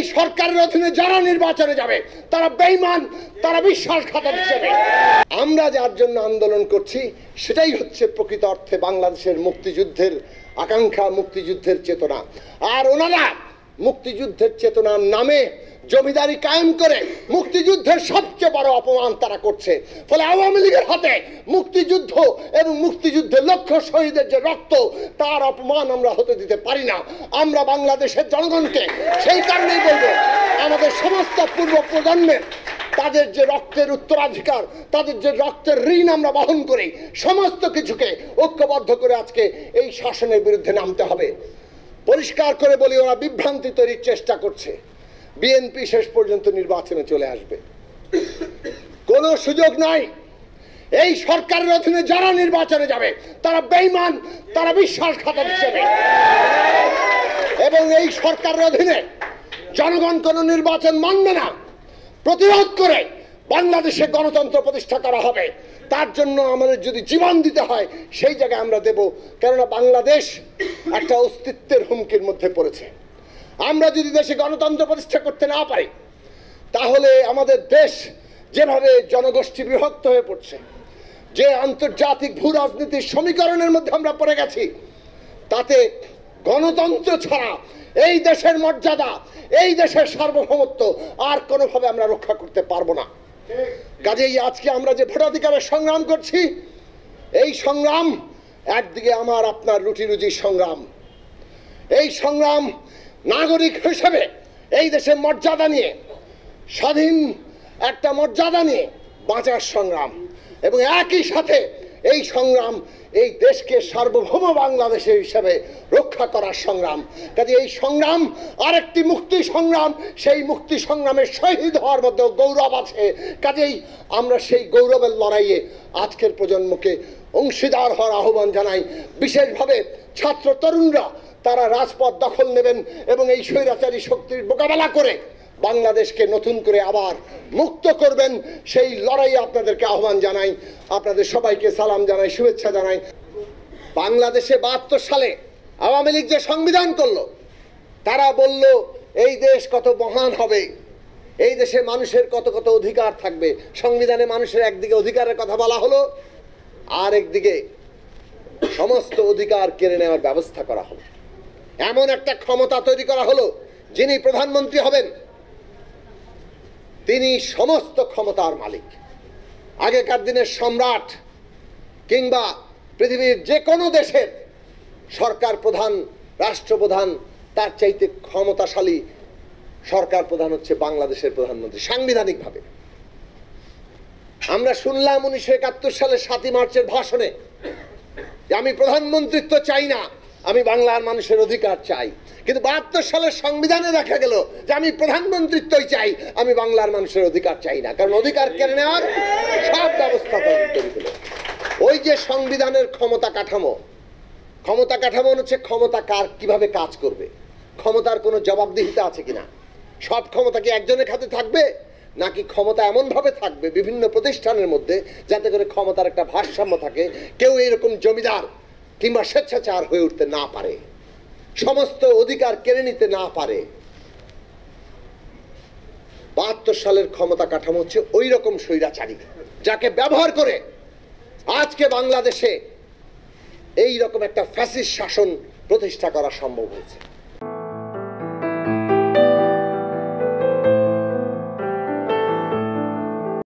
এই সরকারের অধীনে যারা নির্বাচনে যাবে, তারা বেইমান তারা বিশ্বাসঘাতক হিসেবে। আমরা যার জন্য আন্দোলন করছি, সেটাই হচ্ছে প্রকৃত অর্থে বাংলাদেশের মুক্তিযুদ্ধের আকাঙ্ক্ষা, মুক্তিযুদ্ধের চেতনা। আর ওনারা মুক্তিযুদ্ধের চেতনার নামে জমিদারি কায়েম করে মুক্তিযুদ্ধের সবচেয়ে বড় অপমান তারা করছে। ফলে আওয়ামী লীগের হাতে মুক্তিযুদ্ধ এবং মুক্তিযুদ্ধের লক্ষ্য শহীদের যে রক্ত, তার অপমান আমরা হতে দিতে পারি না। আমরা বাংলাদেশের জনগণকে সেই কারণেই বলব, আমাদের সমস্ত পূর্ব প্রজন্মের তাদের যে রক্তের উত্তরাধিকার, তাদের যে রক্তের ঋণ আমরা বহন করি, সমস্ত কিছুকে ঐক্যবদ্ধ করে আজকে এই শাসনের বিরুদ্ধে নামতে হবে। পরিষ্কার করে বলি, ওরা বিভ্রান্তি তৈরির চেষ্টা করছে। বিএনপি শেষ পর্যন্ত নির্বাচনে চলে আসবে। কোনো সুযোগ নাই। এই সরকারের অধীনে যারা নির্বাচনে যাবে, তারা বেইমান তারা বিশ্বাসঘাতক হিসেবে। এবং এই সরকারের অধীনে জনগণ কোন নির্বাচন মানবে না। প্রতিরোধ করে বাংলাদেশে গণতন্ত্র প্রতিষ্ঠা করা হবে। তার জন্য আমাদের যদি জীবন দিতে হয়, সেই জায়গায় আমরা দেব। কেননা বাংলাদেশ একটা অস্তিত্বের হুমকির মধ্যে পড়েছে। আমরা যদি দেশে গণতন্ত্র প্রতিষ্ঠা করতে না পারি, তাহলে আমাদের দেশ যেভাবে জনগোষ্ঠী বিভক্ত হয়ে পড়ছে, যে আন্তর্জাতিক ভূ রাজনীতির সমীকরণের মধ্যে আমরা পড়ে গেছি, তাতে গণতন্ত্র ছাড়া এই দেশের মর্যাদা, এই দেশের সার্বভৌমত্ব আর কোনোভাবে আমরা রক্ষা করতে পারব না। কাজেই আজকে আমরা যে ভোটাধিকারের সংগ্রাম করছি, এই সংগ্রাম একদিকে আমার আপনার রুটি রুজির সংগ্রাম, এই সংগ্রাম নাগরিক হিসেবে এই দেশের মর্যাদা নিয়ে, স্বাধীন একটা মর্যাদা নিয়ে বাঁচার সংগ্রাম। এবং একই সাথে এই সংগ্রাম এই দেশকে সার্বভৌম বাংলাদেশের হিসাবে রক্ষা করার সংগ্রাম। কাজে এই সংগ্রাম, আরেকটি মুক্তি সংগ্রাম, সেই মুক্তি সংগ্রামের শহীদ হওয়ার মধ্যে গৌরব আছে। কাজেই আমরা সেই গৌরবের লড়াইয়ে আজকের প্রজন্মকে অংশীদার হওয়ার আহ্বান জানাই। বিশেষভাবে ছাত্র তরুণরা তারা রাজপথ দখল নেবেন এবং এই স্বৈরাচারী শক্তির মোকাবেলা করে বাংলাদেশকে নতুন করে আবার মুক্ত করবেন। সেই লড়াই আপনাদেরকে আহ্বান জানাই। আপনাদের সবাইকে সালাম জানাই, শুভেচ্ছা জানাই। বাংলাদেশে বাহাত্তর সালে আওয়ামী লীগ যে সংবিধান করল, তারা বলল, এই দেশ কত মহান হবে। এই দেশে মানুষের কত কত অধিকার থাকবে। সংবিধানে মানুষের একদিকে অধিকারের কথা বলা হলো, আর একদিকে সমস্ত অধিকার কেড়ে নেওয়ার ব্যবস্থা করা হলো। এমন একটা ক্ষমতা তৈরি করা হলো, যিনি প্রধানমন্ত্রী হবেন। তিনি সমস্ত ক্ষমতার মালিক। আগেকার দিনের সম্রাট কিংবা পৃথিবীর যে কোনো দেশের সরকার প্রধান, রাষ্ট্রপ্রধান, তার চাইতে ক্ষমতাশালী সরকার প্রধান হচ্ছে বাংলাদেশের প্রধানমন্ত্রী, সাংবিধানিকভাবে। আমরা শুনলাম উনিশশো একাত্তর সালের সাতই মার্চের ভাষণে যে আমি প্রধানমন্ত্রিত্ব চাই না। আমি বাংলার মানুষের অধিকার চাই। কিন্তু বাহাত্তর সালের সংবিধানে দেখা গেল যে আমি প্রধানমন্ত্রিত্বই চাই, আমি বাংলার মানুষের অধিকার চাই না। কারণ অধিকার কেড়ে নেওয়ার সব ব্যবস্থা ওই যে সংবিধানের ক্ষমতা কাঠামো ক্ষমতা কাঠামো হচ্ছে ক্ষমতা কার কীভাবে কাজ করবে? ক্ষমতার কোনো জবাবদিহিতা আছে কিনা? সব ক্ষমতা কি একজনের হাতে থাকবে? নাকি ক্ষমতা এমনভাবে থাকবে বিভিন্ন প্রতিষ্ঠানের মধ্যে যাতে করে ক্ষমতার একটা ভারসাম্য থাকে? কেউ এরকম জমিদার কিংবা স্বেচ্ছাচার হয়ে উঠতে না পারে। সমস্ত অধিকার কেড়ে নিতে না পারে। বাহাত্তর সালের ক্ষমতা কাঠামো হচ্ছে ওই রকম স্বৈরাচারী, যাকে ব্যবহার করে আজকে বাংলাদেশে এই রকম একটা ফ্যাসিস শাসন প্রতিষ্ঠা করা সম্ভব হয়েছে।